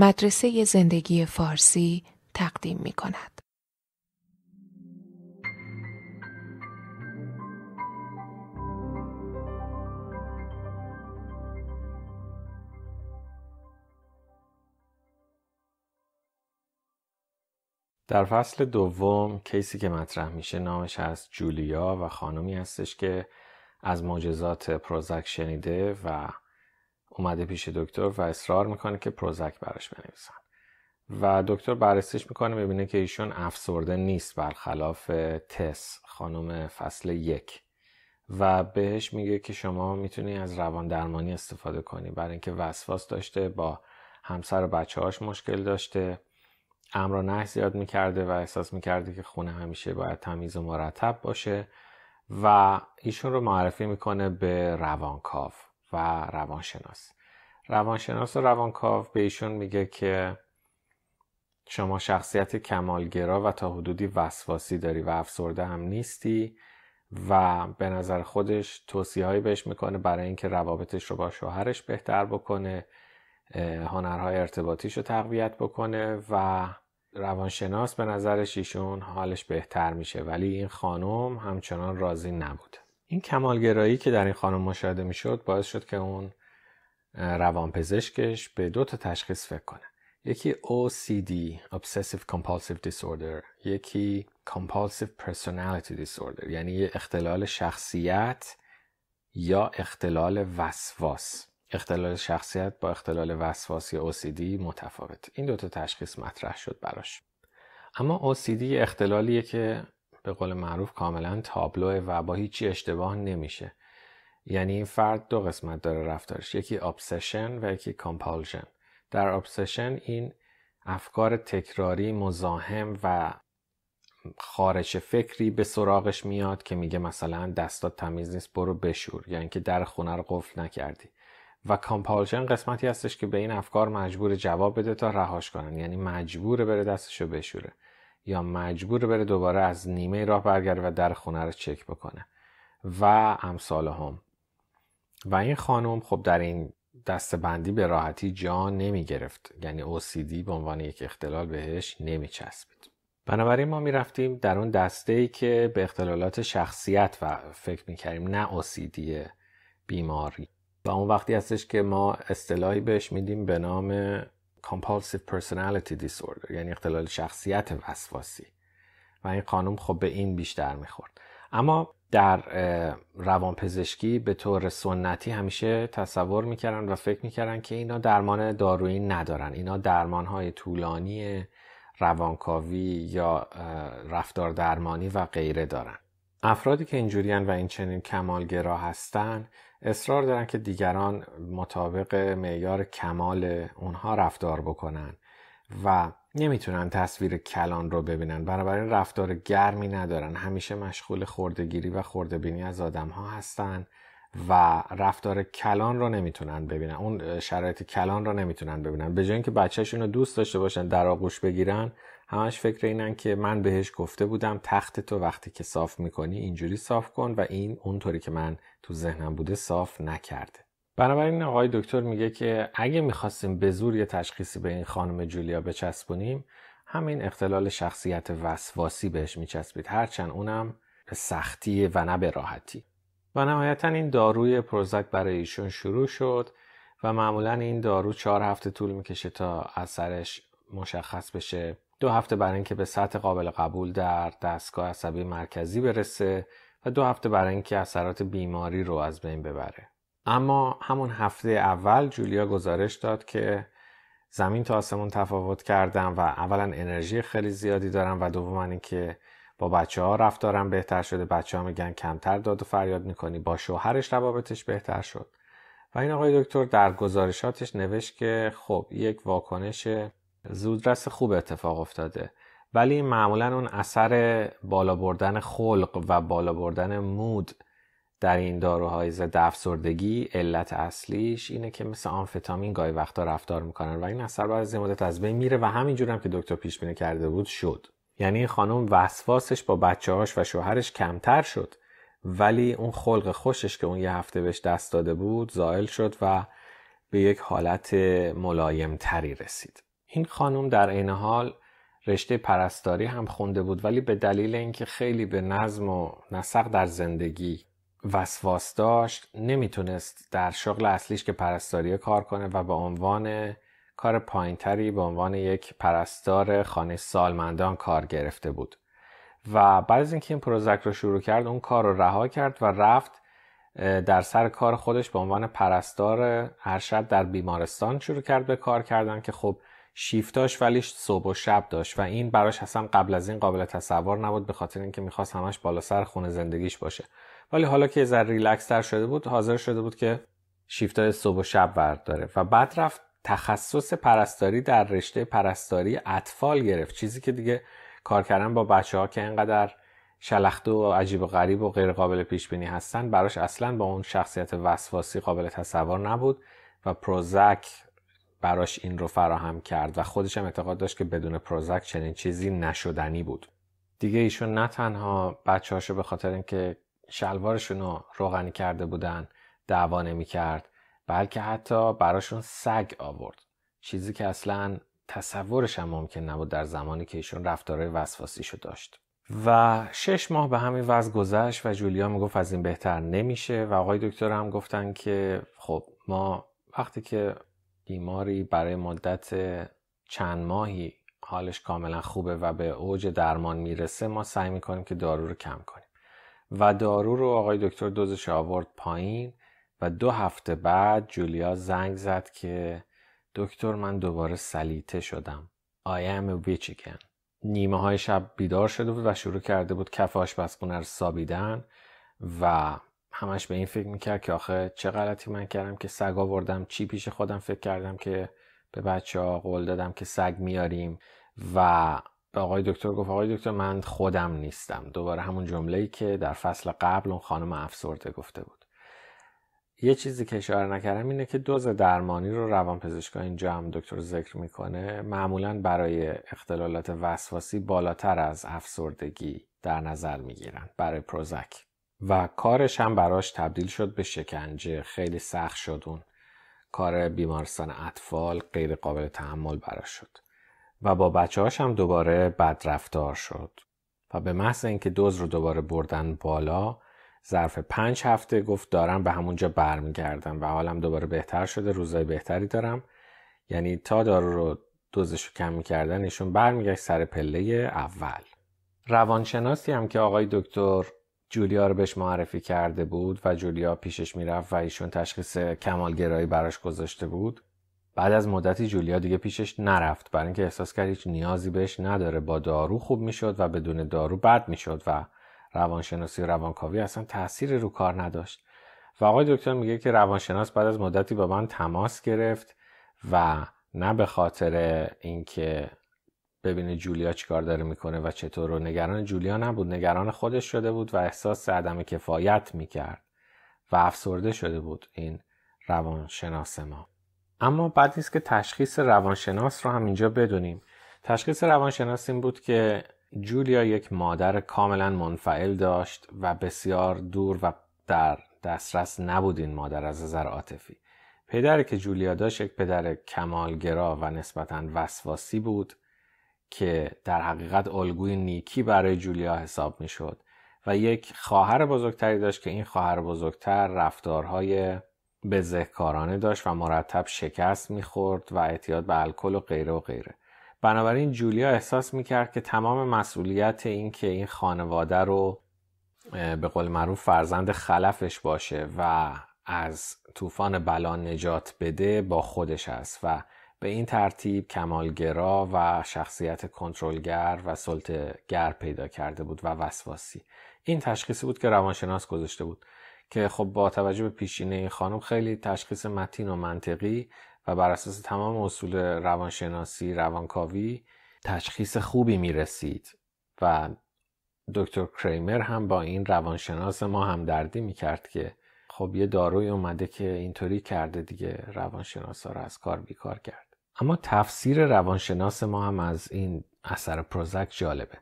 مدرسه زندگی فارسی تقدیم می کند. در فصل دوم کیسی که مطرح میشه نامش از جولیا و خانمی هستش که از معجزات پروزک شنیده و اومده پیش دکتر و اصرار می‌کنه که پروزک براش بنویسن. و دکتر بررسیش می‌کنه می‌بینه که ایشون افسرده نیست برخلاف تس خانم فصل یک. و بهش میگه که شما می‌تونی از روان درمانی استفاده کنی. برای اینکه وسواس داشته با همسر و بچه هاش مشکل داشته. امر نه زیاد می‌کرده و احساس می‌کرده که خونه همیشه باید تمیز و مرتب باشه. و ایشون رو معرفی می‌کنه به روانکاو. و روانشناس. روانشناس و روانکاو به ایشون میگه که شما شخصیت کمالگرا و تا حدودی وسواسی داری و افسرده هم نیستی و به نظر خودش توصیه بهش می‌کنه برای اینکه روابطش رو با شوهرش بهتر بکنه هنرهای ارتباطیش رو تقویت بکنه و روانشناس به نظرش ایشون حالش بهتر میشه. ولی این خانم همچنان راضی نبود. این کمالگرایی که در این خانم مشاهده می‌شد باعث شد که اون روانپزشکش به دو تا تشخیص فکر کنه. یکی OCD Obsessive Compulsive Disorder یکی Compulsive Personality Disorder یعنی اختلال شخصیت یا اختلال وسواس. اختلال شخصیت با اختلال وسواس یا OCD متفاوت. این دوتا تشخیص مطرح شد براش. اما OCD اختلالیه که به قول معروف کاملا تابلوه و با هیچی اشتباه نمیشه. یعنی این فرد دو قسمت داره رفتارش. یکی obsession و یکی compulsion. در obsession این افکار تکراری مزاحم و خارج فکری به سراغش میاد که میگه مثلا دستات تمیز نیست برو بشور. یا اینکه در خونه رو قفل نکردی. و کامپالژن قسمتی هستش که به این افکار مجبور جواب بده تا رهاش کنن. یعنی مجبور بره دستشو بشوره. یا مجبور بره دوباره از نیمه راه برگرده و در خونه رو چک بکنه. و امثال هم. و این خانم خب در این دست بندی به راحتی جا نمی گرفت یعنی OCD به عنوان یک اختلال بهش نمی چسبید بنابراین ما می رفتیم در اون دسته ای که به اختلالات شخصیت و فکر می کردیم نه OCD بیماری. و اون وقتی هستش که ما اصطلاحی بهش میدیم به نام compulsive personality disorder یعنی اختلال شخصیت وسواسی. و این خانم خب به این بیشتر می‌خورد. اما در روانپزشکی به طور سنتی همیشه تصور می‌کردن و فکر می‌کردن که اینا درمان دارویی ندارن. اینا درمان های طولانی روانکاوی یا رفتار درمانی و غیره دارن. افرادی که اینجوریان و این چنین کمالگرا هستن اصرار دارن که دیگران مطابق معیار کمال اونها رفتار بکنن و نمی‌تونن تصویر کلان رو ببینن. بنابراین رفتار گرمی ندارن. همیشه مشغول خوردگیری و خوردبینی از آدم ها هستن و رفتار کلان رو نمی‌تونن ببینن. اون شرایط کلان رو نمی‌تونن ببینن. به جای اینکه بچهشون رو دوست داشته باشن در آغوش بگیرن همش فکر اینن که من بهش گفته بودم تخت تو وقتی که صاف می‌کنی اینجوری صاف کن و این اونطوری که من تو ذهنم بوده صاف نکرده. بنابراین آقای دکتر میگه که اگه می‌خواستیم به زور یه تشخیصی به این خانم جولیا بچسبونیم همین اختلال شخصیت وسواسی بهش میچسبید. هرچند اونم به سختی و نه به راحتی. و نهایتا این داروی پروزک برای ایشون شروع شد و معمولا این دارو چهار هفته طول می‌کشه تا اثرش مشخص بشه. دو هفته برای اینکه به سطح قابل قبول در دستگاه عصبی مرکزی برسه و دو هفته برای اینکه اثرات بیماری رو از بین ببره. اما همون هفته اول جولیا گزارش داد که زمین تا آسمون تفاوت کردم و اولا انرژی خیلی زیادی دارم و دوما اینکه با بچه ها رفتارم بهتر شده. بچه ها میگن کمتر داد و فریاد می‌کنی. با شوهرش روابطش بهتر شد. و این آقای دکتر در گزارشاتش نوشت که خب یک واکنش زودرس خوب اتفاق افتاده. ولی معمولا اون اثر بالا بردن خلق و بالا بردن مود در این داروهای ضد افسردگی علت اصلیش اینه که مثل آمفتامین گاهی وقتا رفتار می‌کنن و این اثر بعد از مدت از بین میره و همینجور هم که دکتر پیش بینی کرده بود شد. یعنی خانم وسواسش با بچه هاش و شوهرش کمتر شد ولی اون خلق خوشش که اون یه هفته بهش دست داده بود زائل شد و به یک حالت ملایم تری رسید. این خانم در عین حال رشته پرستاری هم خونده بود ولی به دلیل اینکه خیلی به نظم و نسق در زندگی وسواس داشت نمی‌تونست در شغل اصلیش که پرستاری کار کنه و به عنوان کار پایینتری به عنوان یک پرستار خانه سالمندان کار گرفته بود. و بعد از اینکه این پروژکت رو شروع کرد اون کار رو رها کرد و رفت در سر کار خودش به عنوان پرستار ارشد در بیمارستان شروع کرد به کار کردن که خب شیفتاش ولی صبح و شب داشت و این براش اصلا قبل از این قابل تصور نبود به خاطر اینکه می‌خواست همش بالا سر خونه زندگیش باشه. ولی حالا که یه ریلکس تر شده بود حاضر شده بود که شیفتای صبح و شب ورد داره و بعد رفت تخصص پرستاری در رشته پرستاری اطفال گرفت. چیزی که دیگه کار کردن با بچه ها که اینقدر شلخته و عجیب و غریب و غیر قابل پیش بینی هستن براش اصلا با اون شخصیت وسواسی قابل تصور نبود و پروزک براش این رو فراهم کرد و خودش هم اعتقاد داشت که بدون پروزک چنین چیزی نشدنی بود. دیگه ایشون نه تنها بچه هاشو به خاطر اینکه شلوارشون رو روغنی کرده بودن دعوا نمی کرد بلکه حتی براشون سگ آورد. چیزی که اصلا تصورش هم ممکن نبود در زمانی که ایشون رفتارهای وسواسیشو داشت. و شش ماه به همین وضع گذشت و جولیا می‌گفت از این بهتر نمیشه و آقای دکتر هم گفتن که خب ما وقتی که بیماری برای مدت چند ماهی حالش کاملا خوبه و به اوج درمان می‌رسه ما سعی می‌کنیم که دارو رو کم کنیم. و دارو رو آقای دکتر دوزش آورد پایین و دو هفته بعد جولیا زنگ زد که دکتر من دوباره سلیته شدم. I am a witch again. نیمه های شب بیدار شده بود و شروع کرده بود کف آشپزخونه رو سابیدن و همش به این فکر می‌کرد که آخه چه غلطی من کردم که سگ آوردم چی پیش خودم فکر کردم که به بچه ها قول دادم که سگ میاریم. و به آقای دکتر گفت آقای دکتر من خودم نیستم. دوباره همون جمله‌ای که در فصل قبل اون خانم افسرده گفته بود. یه چیزی که اشاره نکردم اینه که دوز درمانی رو روانپزشکا اینجا هم دکتر ذکر می‌کنه. معمولا برای اختلالات وسواسی بالاتر از افسردگی در نظر می‌گیرن برای پروزک. و کارش هم براش تبدیل شد به شکنجه. خیلی سخت شد اون. کار بیمارستان اطفال غیر قابل تحمل براش شد. و با بچه هاش هم دوباره بدرفتار شد. و به محض اینکه دوز رو دوباره بردن بالا ظرف پنج هفته گفت دارم به همونجا برمیگردم و حالم دوباره بهتر شده روزای بهتری دارم. یعنی تا دارو رو دوزش رو کم می‌کردن ایشون برمیگشت سر پله اول. روانشناسی هم که آقای دکتر جولیا رو بهش معرفی کرده بود و جولیا پیشش می‌رفت و ایشون تشخیص کمالگرایی براش گذاشته بود. بعد از مدتی جولیا دیگه پیشش نرفت. برای اینکه احساس کرد هیچ نیازی بهش نداره. با دارو خوب می‌شد و بدون دارو بد می‌شد و روانشناسی و روانکاوی اصلا تاثیر رو کار نداشت. و آقای دکتر میگه که روانشناس بعد از مدتی با من تماس گرفت و نه به خاطر اینکه ببینه جولیا چیکار داره می‌کنه و چطور. رو نگران جولیا نبود. نگران خودش شده بود و احساس عدم کفایت می‌کرد و افسرده شده بود این روانشناس ما. اما بعد نیست که تشخیص روانشناس رو هم اینجا بدونیم. تشخیص روانشناس این بود که جولیا یک مادر کاملا منفعل داشت و بسیار دور و در دسترس نبود این مادر از نظر عاطفی. پدری که جولیا داشت یک پدر کمالگرا و نسبتا وسواسی بود. که در حقیقت الگوی نیکی برای جولیا حساب می‌شد و یک خواهر بزرگتری داشت که این خواهر بزرگتر رفتارهای بزهکارانه داشت و مرتب شکست می‌خورد و اعتیاد به الکل و غیره و غیره. بنابراین جولیا احساس می‌کرد که تمام مسئولیت این که این خانواده رو به قول معروف فرزند خلفش باشه و از طوفان بلا نجات بده با خودش است و به این ترتیب کمالگرا و شخصیت کنترلگر و سلطگر پیدا کرده بود و وسواسی. این تشخیصی بود که روانشناس گذاشته بود که خب با توجه به پیشینه این خانم خیلی تشخیص متین و منطقی و بر اساس تمام اصول روانشناسی روانکاوی تشخیص خوبی می رسید و دکتر کریمر هم با این روانشناس ما هم دردی می کرد که خب یه داروی اومده که اینطوری کرده دیگه روانشناس ها رو از کار بیکار کرد. اما تفسیر روانشناس ما هم از این اثر پروزک جالبه.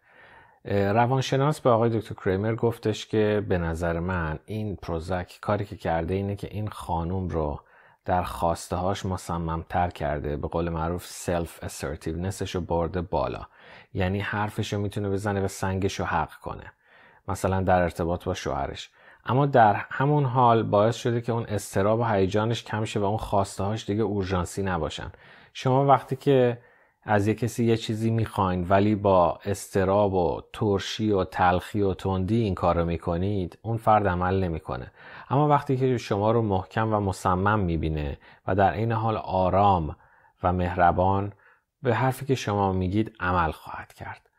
روانشناس به آقای دکتر کریمر گفتش که به نظر من این پروزک کاری که کرده اینه که این خانوم رو در خواسته هاش مصممتر کرده به قول معروف سلف assertivenessش رو برده بالا. یعنی حرفش رو می‌تونه بزنه و سنگش رو حق کنه. مثلا در ارتباط با شوهرش. اما در همون حال باعث شده که اون استراب و هیجانش کم شه و اون خواسته هاش دیگه اورژانسی نباشن. شما وقتی که از یه کسی یه چیزی می‌خواین ولی با استراب و ترشی و تلخی و تندی این کار رو می‌کنید اون فرد عمل نمی‌کنه. اما وقتی که شما رو محکم و مصمم می‌بینه و در این حال آرام و مهربان به حرفی که شما میگید عمل خواهد کرد.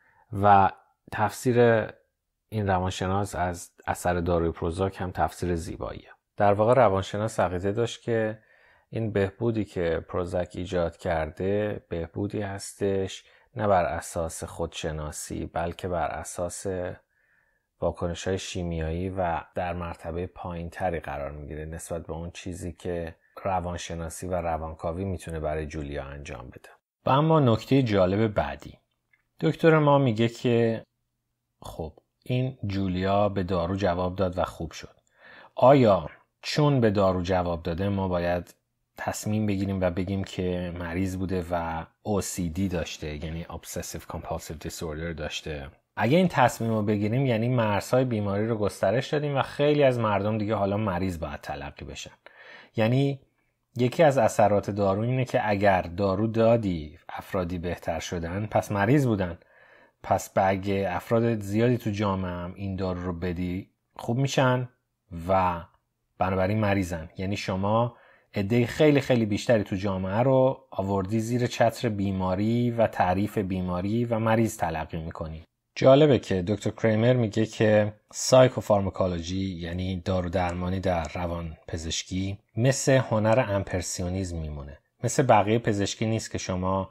و تفسیر این روانشناس از اثر داروی پروزاک هم تفسیر زیباییه. در واقع روانشناس عقیده داشت که این بهبودی که پروزک ایجاد کرده بهبودی هستش نه بر اساس خودشناسی بلکه بر اساس واکنش های شیمیایی و در مرتبه پایین تری قرار می‌گیره نسبت به اون چیزی که روانشناسی و روانکاوی می‌تونه برای جولیا انجام بده. و اما نکته جالب بعدی. دکتر ما میگه که خب این جولیا به دارو جواب داد و خوب شد. آیا چون به دارو جواب داده ما باید تصمیم بگیریم و بگیم که مریض بوده و OCD داشته یعنی Obsessive Compulsive Disorder داشته. اگه این تصمیم رو بگیریم یعنی مرزهای بیماری رو گسترش دادیم و خیلی از مردم دیگه حالا مریض باید تلقی بشن. یعنی یکی از اثرات دارو اینه که اگر دارو دادی افرادی بهتر شدن پس مریض بودن. پس به افراد زیادی تو جامعه هم این دارو رو بدی خوب میشن و بنابراین مریضن. یعنی شما عده خیلی خیلی بیشتری تو جامعه رو آوردی زیر چتر بیماری و تعریف بیماری و مریض تلقی می‌کنی. جالبه که دکتر کریمر میگه که سایکوفارماکولوژی یعنی دارو درمانی در روان پزشکی مثل هنر امپرسیونیزم میمونه. مثل بقیه پزشکی نیست که شما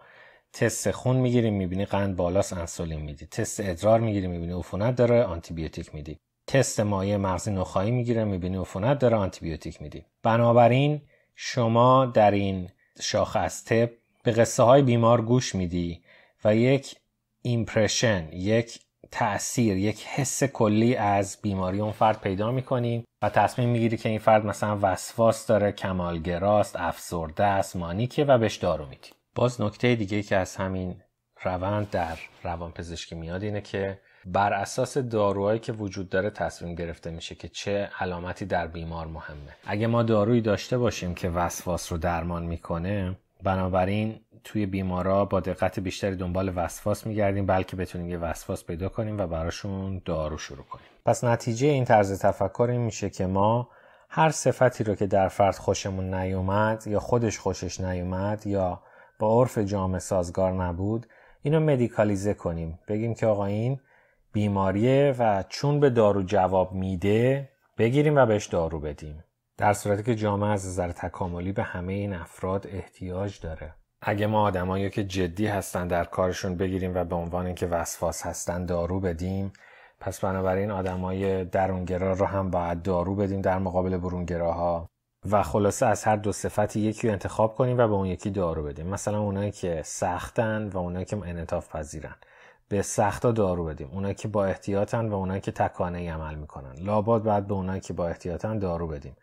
تست خون می‌گیری می‌بینی قند بالاست انسولین میدی. تست ادرار می‌گیری می‌بینی عفونت داره آنتیبیوتیک میدی. تست مایع مغزی نخاعی می‌گیره می‌بینی عفونت داره آنتیبیوتیک میدی. بنابراین شما در این شاخه از طب به قصه های بیمار گوش میدی و یک impression یک تأثیر یک حس کلی از بیماری اون فرد پیدا می‌کنی و تصمیم می‌گیری که این فرد مثلا وسواس داره کمالگراست افسرده است مانیکه و بهش دارو میدی. باز نکته دیگه که از همین روند در روان پزشکی میاد اینه که بر اساس داروهایی که وجود داره تصمیم گرفته میشه که چه علامتی در بیمار مهمه. اگه ما دارویی داشته باشیم که وسواس رو درمان می‌کنه بنابراین توی بیمارا با دقت بیشتری دنبال وسواس میگردیم بلکه بتونیم یه وسواس پیدا کنیم و براشون دارو شروع کنیم. پس نتیجه این طرز تفکر این میشه که ما هر صفتی رو که در فرد خوشمون نیومد یا خودش خوشش نیومد یا با عرف جامعه سازگار نبود اینو مدیکالیزه کنیم. بگیم که آقا این بیماریه و چون به دارو جواب میده بگیریم و بهش دارو بدیم. در صورتی که جامعه از نظر تکاملی به همه این افراد احتیاج داره. اگه ما آدمایی که جدی هستن در کارشون بگیریم و به عنوان اینکه وسواس هستن دارو بدیم پس بنابراین آدمای درونگرا رو هم باید دارو بدیم در مقابل برونگراها. و خلاصه از هر دو صفتی یکی رو انتخاب کنیم و به اون یکی دارو بدیم. مثلا اونایی که سختن و اونایی که انعطاف پذیرن. به سختا دارو بدیم اونایی که با احتیاطن و اونایی که تکانه عمل می‌کنن لابد بعد به اونایی که با احتیاطن دارو بدیم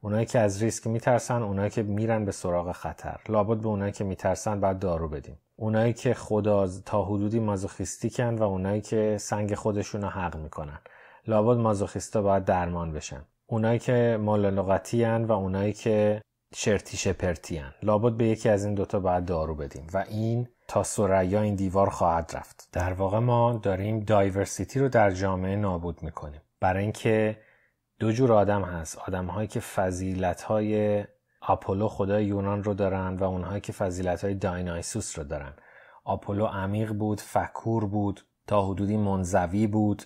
اونایی که از ریسک میترسن اونایی که میرن به سراغ خطر لابد به اونایی که میترسن بعد دارو بدیم اونایی که خدا تا حدودی مازوخیستیکن و اونایی که سنگ خودشون حق می‌کنن لابد مازوخیستا باید درمان بشن اونایی که مال و اونایی که شرتی شپرتی لابد به یکی از این دوتا باید دارو بدیم و این تا سریا این دیوار خواهد رفت. در واقع ما داریم دایورسیتی رو در جامعه نابود می‌کنیم. برای اینکه دو جور آدم هست. آدم هایی که فضیلت های آپولو خدای یونان رو دارن و اونهایی که فضیلت های داینایسوس رو دارن. آپولو عمیق بود فکور بود تا حدودی منزوی بود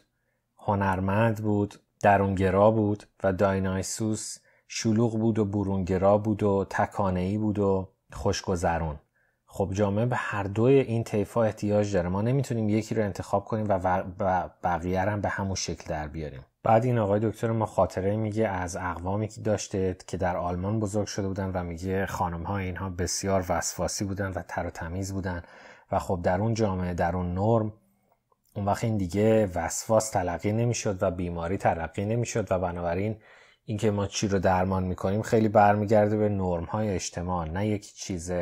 هنرمند بود درونگرا بود و داینایسوس شلوغ بود و برونگرا بود و تکانهی بود و خوشگذرون. خب جامعه به هر دوی این طیفا احتیاج داره. ما نمی‌تونیم یکی رو انتخاب کنیم و بقیه هم به همون شکل در بیاریم. بعد این آقای دکتر ما خاطره میگه از اقوامی که داشته که در آلمان بزرگ شده بودن و میگه خانم ها اینها بسیار وسواسی بودن و تر و تمیز بودن و خب در اون جامعه در اون نرم اون وقت این دیگه وسواس تلقی نمی‌شد و بیماری تلقی نمی‌شد و بنابراین اینکه ما چی رو درمان می‌کنیم خیلی برمیگرده به نرم های اجتماع نه یک چیز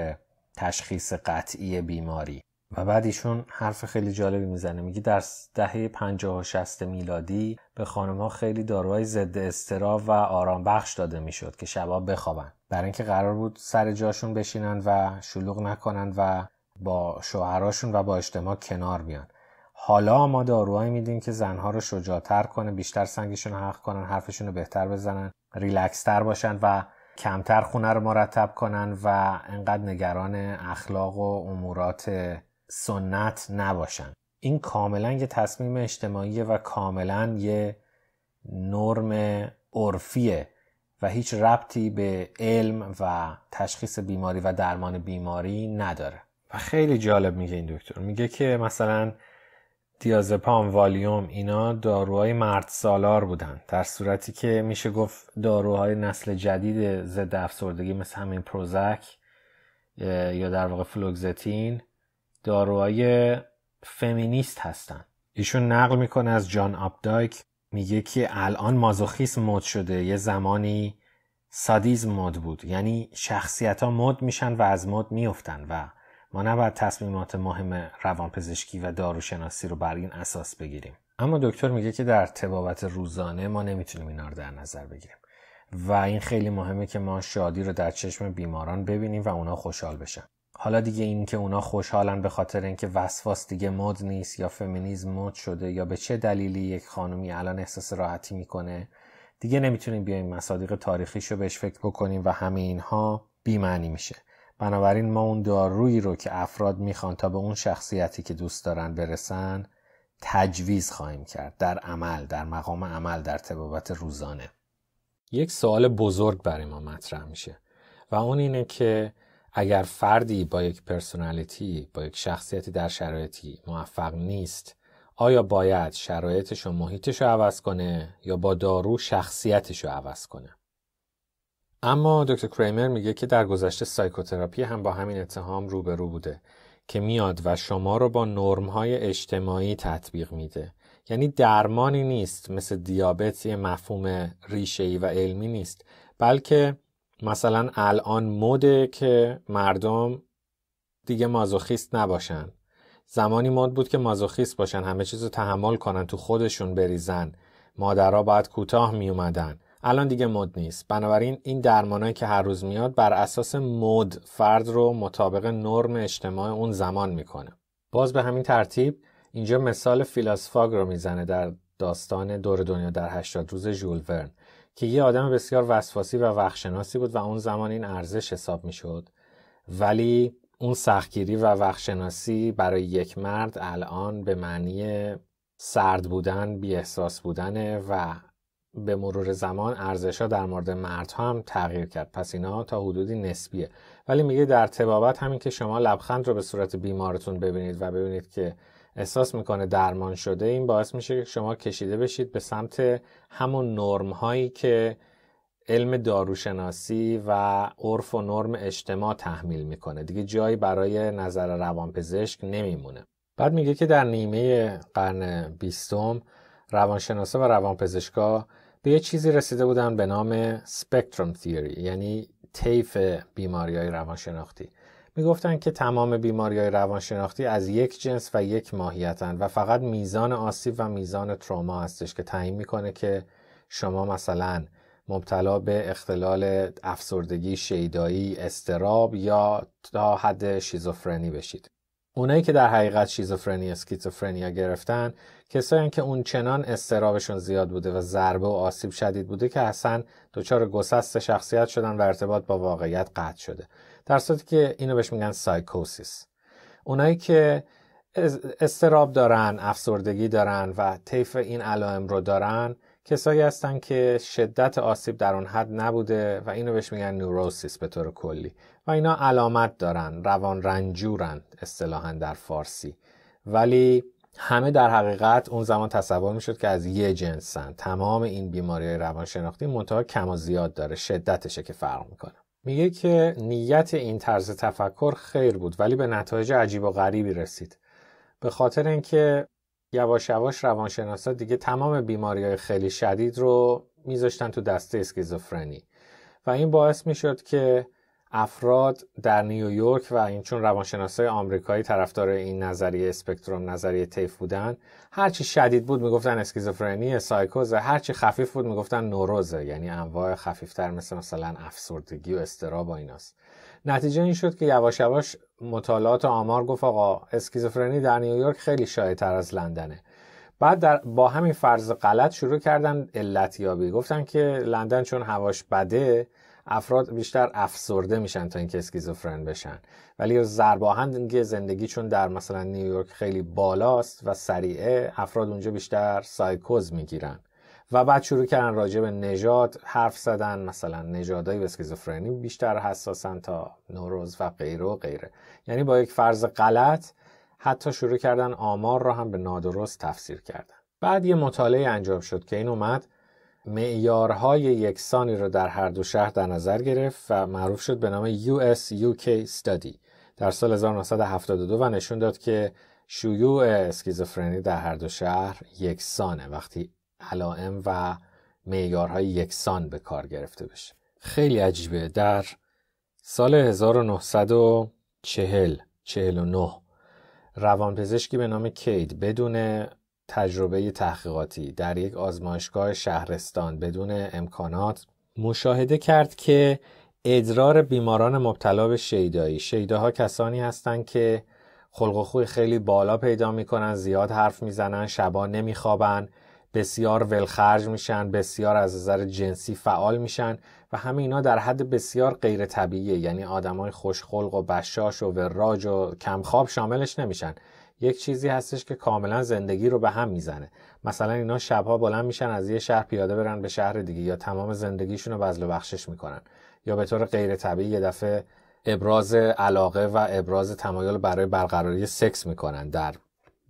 تشخیص قطعی بیماری. و بعد ایشون حرف خیلی جالبی می‌زنه. میگه در دهه 50 و 60 میلادی به خانم ها خیلی داروهای ضد استراب و آرام بخش داده می‌شد که شبا بخوابن. برای اینکه قرار بود سر جاشون بشینن و شلوغ نکنن و با شوهراشون و با اجتماع کنار بیان. حالا ما داروهایی میدیم که زنها رو شجاعتر کنه بیشتر سنگشون حق کنن حرفشون رو بهتر بزنن ریلکستر باشن و کمتر خونه رو مرتب کنن و انقدر نگران اخلاق و امورات سنت نباشن. این کاملا یه تصمیم اجتماعیه و کاملا یه نرم عرفیه و هیچ ربطی به علم و تشخیص بیماری و درمان بیماری نداره. و خیلی جالب میگه این دکتر. میگه که مثلا دیازپام والیوم اینا داروهای مرد سالار بودن. در صورتی که میشه گفت داروهای نسل جدید ضد افسردگی مثل همین پروزک یا در واقع فلوکستین داروهای فمینیست هستن. ایشون نقل می‌کنه از جان آپدایک میگه که الان مازوخیسم مد شده یه زمانی سادیزم مد بود. یعنی شخصیت ها مد میشن و از مد میفتن و ما نباید تصمیمات مهم روانپزشکی و داروشناسی رو بر این اساس بگیریم. اما دکتر میگه که در تبابت روزانه ما نمی‌تونیم اینا رو در نظر بگیریم. و این خیلی مهمه که ما شادی رو در چشم بیماران ببینیم و اونا خوشحال بشن. حالا دیگه این که اونا خوشحالن به خاطر اینکه وسواس دیگه مد نیست یا فمینیزم مد شده یا به چه دلیلی یک خانومی الان احساس راحتی می‌کنه دیگه نمی‌تونیم بیایم مصادیق تاریخیشو بهش فکر بکنیم و همه اینها بیمعنی میشه. بنابراین ما اون دارویی رو که افراد می‌خوان تا به اون شخصیتی که دوست دارن برسن تجویز خواهیم کرد در عمل در مقام عمل در تبابت روزانه. یک سوال بزرگ برای ما مطرح میشه و اون اینه که اگر فردی با یک پرسونالیتی با یک شخصیتی در شرایطی موفق نیست آیا باید شرایطش و محیطش رو عوض کنه یا با دارو شخصیتش رو عوض کنه؟ اما دکتر کریمر میگه که در گذشته سایکوتراپی هم با همین اتهام روبرو بوده که میاد و شما رو با نرمهای اجتماعی تطبیق میده. یعنی درمانی نیست مثل دیابت یه مفهوم ریشه‌ای و علمی نیست بلکه مثلا الان مده که مردم دیگه مازوخیست نباشن. زمانی مد بود که مازوخیست باشن همه چیز رو تحمل کنن تو خودشون بریزن. مادرها باید کوتاه می اومدن الان دیگه مد نیست. بنابراین این درمانایی که هر روز میاد بر اساس مد فرد رو مطابق نرم اجتماع اون زمان می‌کنه. باز به همین ترتیب اینجا مثال فیلاسفاگ رو می‌زنه در داستان دور دنیا در 80 روز ژول ورن که یه آدم بسیار وسواسی و وقتشناسی بود و اون زمان این ارزش حساب می‌شد. ولی اون سختگیری و وقتشناسی برای یک مرد الان به معنی سرد بودن بی احساس بودنه و به مرور زمان ارزش ها در مورد مرد هم تغییر کرد. پس اینا تا حدودی نسبیه. ولی میگه در تبابت همین که شما لبخند رو به صورت بیمارتون ببینید و ببینید که احساس می‌کنه درمان شده این باعث میشه که شما کشیده بشید به سمت همون نرم هایی که علم داروشناسی و عرف و نرم اجتماع تحمیل می‌کنه. دیگه جایی برای نظر روانپزشک نمیمونه. بعد میگه که در نیمه قرن بیستم روانشناسا و روانپزشکا به یه چیزی رسیده بودن به نام سپکتروم تیوری یعنی طیف بیماری های روانشناختی. می‌گفتن که تمام بیماری های روانشناختی از یک جنس و یک ماهیتن و فقط میزان آسیب و میزان تروما هستش که تعیین می‌کنه که شما مثلا مبتلا به اختلال افسردگی شیدایی استراب یا تا حد شیزوفرنی بشید. اونایی که در حقیقت شیزوفرنی schizophrenia گرفتن کسایی که اون چنان اضطرابشون زیاد بوده و ضربه و آسیب شدید بوده که اصلا دچار گسست شخصیت شدن و ارتباط با واقعیت قطع شده. در صورتی که اینو بهش میگن سایکوسیس. اونایی که اضطراب دارن افسردگی دارن و طیف این علائم رو دارن کسایی هستن که شدت آسیب در اون حد نبوده و اینو بهش میگن neurosis به طور کلی. و اینا علامت دارن روان رنجورن اصطلاحا در فارسی. ولی همه در حقیقت اون زمان تصور می‌شد که از یه جنسن. تمام این بیماری روانشناختی منتها کم و زیاد داره شدتشه که فرق می‌کنه. میگه که نیت این طرز تفکر خیر بود ولی به نتایج عجیب و غریبی رسید. به خاطر اینکه یواش یواش روانشناسا دیگه تمام بیماری های خیلی شدید رو میذاشتن تو دسته اسکیزوفرنی. و این باعث می‌شد که افراد در نیویورک و این چون روانشناسای آمریکایی طرفدار این نظریه اسپکتروم نظریه تیف بودن هرچی شدید بود می‌گفتن اسکیزوفرنی سایکوز هرچی خفیف بود می‌گفتن نوروزه یعنی انواع خفیفتر مثل مثلا افسردگی و استراب و ایناست. نتیجه این شد که یواش یواش مطالعات آمار گفت آقا اسکیزوفرنی در نیویورک خیلی شایع‌تر از لندنه. بعد در با همین فرض غلط شروع کردن علتیابی. گفتن که لندن چون هواش بده افراد بیشتر افسرده میشن تا اینکه اسکیزوفرن بشن. ولی ضرباهنگ زندگی چون در مثلا نیویورک خیلی بالاست و سریعه افراد اونجا بیشتر سایکوز می‌گیرن. و بعد شروع کردن راجع به نژاد حرف زدن مثلا نژادهای به اسکیزوفرنی بیشتر حساسن تا نوروز و غیره و غیره. یعنی با یک فرض غلط حتی شروع کردن آمار را هم به نادرست تفسیر کردن. بعد یه مطالعه انجام شد که این اومد معیارهای یکسانی را در هر دو شهر در نظر گرفت و معروف شد به نام US UK Study. در سال 1972 و نشون داد که شیوع اسکیزوفرنی در هر دو شهر یکسانه وقتی علائم و معیارهای یکسان به کار گرفته بشه. خیلی عجیبه. در سال 1940 49 روانپزشکی به نام کید بدون تجربه تحقیقاتی در یک آزمایشگاه شهرستان بدون امکانات مشاهده کرد که ادرار بیماران مبتلا به شیدایی. شیداها کسانی هستند که خلق و خوی خیلی بالا پیدا می‌کنن زیاد حرف می‌زنن شبا نمیخوابن بسیار ولخرج میشن بسیار از نظر جنسی فعال میشن و همه اینا در حد بسیار غیر طبیعیه. یعنی آدمای خوشخلق و بشاش و وراج و کمخواب شاملش نمیشن. یک چیزی هستش که کاملا زندگی رو به هم می‌زنه. مثلا اینا شبها بلند میشن از یه شهر پیاده برن به شهر دیگه یا تمام زندگیشون رو بذل بخشش می‌کنن. یا به طور غیر طبیعی یه دفعه ابراز علاقه و ابراز تمایل برای برقراری سکس می‌کنن در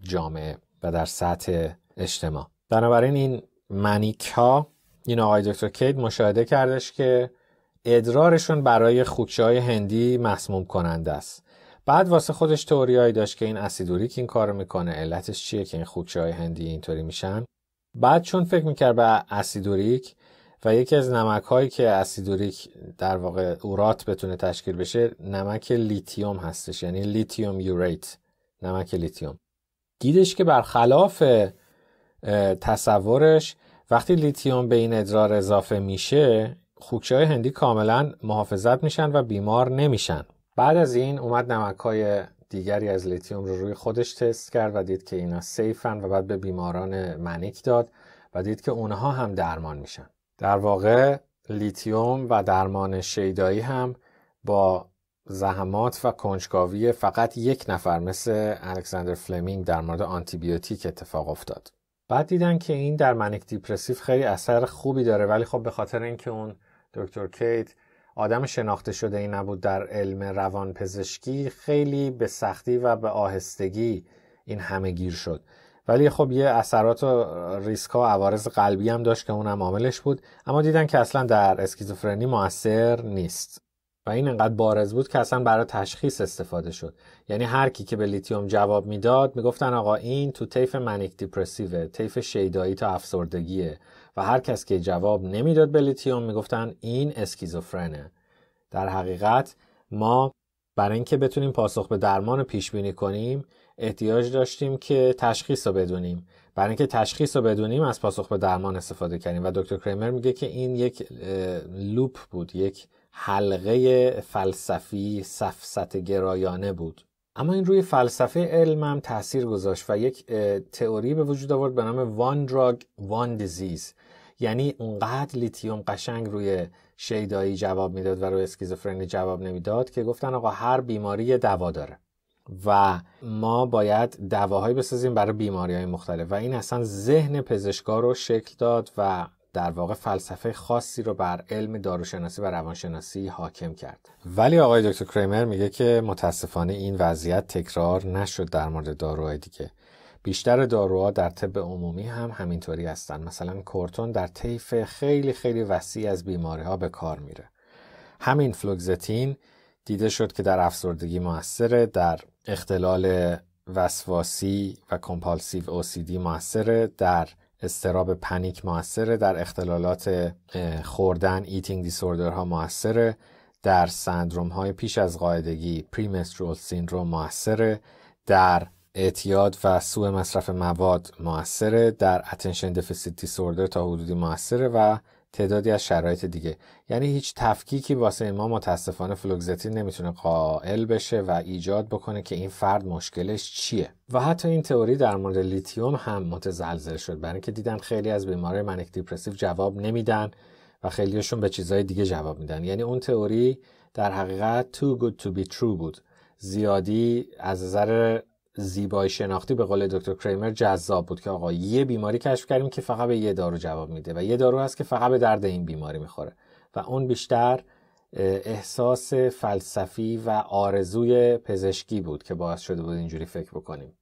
جامعه و در سطح اجتماع. بنابراین این منیک ها این آقای دکتر کید مشاهده کردش که ادرارشون برای خوکچه هندی مسموم کننده است. بعد واسه خودش تئوری‌هایی داشت که این اسید اوریک این کار می‌کنه. علتش چیه که این خوکچه های هندی اینطوری میشن؟ بعد چون فکر می‌کرد به اسید اوریک و یکی از نمک هایی که اسید اوریک در واقع اورات بتونه تشکیل بشه نمک لیتیوم هستش. یعنی lithium urate نمک لیتیوم. دیدش که برخلاف تصورش وقتی لیتیوم به این ادرار اضافه میشه خوکچه های هندی کاملا محافظت میشن و بیمار نمیشن. بعد از این اومد نمک های دیگری از لیتیوم رو روی خودش تست کرد و دید که اینا safe ن و بعد به بیماران manic داد و دید که اونها هم درمان میشن. در واقع لیتیوم و درمان شیدایی هم با زحمات و کنجکاوی فقط یک نفر مثل الکساندر فلمینگ در مورد آنتیبیوتیک اتفاق افتاد. بعد دیدن که این در manic depressive خیلی اثر خوبی داره ولی خب به خاطر اینکه اون دکتر کید آدم شناخته شده ای نبود در علم روان پزشکی خیلی به سختی و به آهستگی این همه گیر شد. ولی خب یه اثرات و ریسک عوارض قلبی هم داشت که اونم عاملش بود اما دیدن که اصلا در اسکیزوفرنی موثر نیست. و این انقدر بارز بود که اصلا برای تشخیص استفاده شد. یعنی هر کی که به لیتیوم جواب می‌داد می‌گفتن آقا این تو طیف manic depressive ه طیف شیدایی تا افسردگیه و هر کس که جواب نمی‌داد به لیتیوم می‌گفتن این اسکیزوفرنه. در حقیقت ما برای اینکه بتونیم پاسخ به درمان پیش بینی کنیم احتیاج داشتیم که تشخیص رو بدونیم. برای اینکه تشخیص رو بدونیم از پاسخ به درمان استفاده کردیم. و دکتر کریمر میگه که این یک loop بود یک حلقه فلسفی سفسطه گرایانه بود. اما این روی فلسفه علم هم تاثیر گذاشت و یک تئوری به وجود آورد به نام وان دراگ وان دیزیز یعنی اونقدر لیتیوم قشنگ روی شیدایی جواب می‌داد و روی اسکیزوفرنی جواب نمی‌داد که گفتن آقا هر بیماری دوا داره و ما باید دواهایی بسازیم برای بیماری های مختلف. و این اصلا ذهن پزشکا رو شکل داد و در واقع فلسفه خاصی رو بر علم داروشناسی و روانشناسی حاکم کرد. ولی آقای دکتر کریمر میگه که متاسفانه این وضعیت تکرار نشد در مورد داروهای دیگه. بیشتر داروها در طب عمومی هم همینطوری هستن. مثلا کورتون در طیف خیلی خیلی وسیع از بیماری ها به کار میره. همین فلوکستین دیده شد که در افسردگی موثره در اختلال وسواسی و compulsive OCD موثره در اضطراب panic موثره در اختلالات خوردن eating disorder ها موثره. در سندروم های پیش از قاعدگی premenstrual syndrome موثره. در اعتیاد و سوء مصرف مواد موثره. در attention deficit disorder تا حدودی موثره و تعدادی از شرایط دیگه. یعنی هیچ تفکیکی واسه ما متاسفانه فلوکستین نمی‌تونه قائل بشه و ایجاد بکنه که این فرد مشکلش چیه. و حتی این تئوری در مورد لیتیوم هم متزلزل شد. برای اینکه دیدن خیلی از بیماری manic depressive جواب نمیدن و خیلیشون به چیزهای دیگه جواب میدن. یعنی اون تئوری در حقیقت too good to be true بود. زیادی از نظر زیبایی شناختی به قول دکتر کریمر جذاب بود که آقا یه بیماری کشف کردیم که فقط به یه دارو جواب میده و یه دارو هست که فقط به درد این بیماری می‌خوره و اون بیشتر احساس فلسفی و آرزوی پزشکی بود که باعث شده بود اینجوری فکر بکنیم.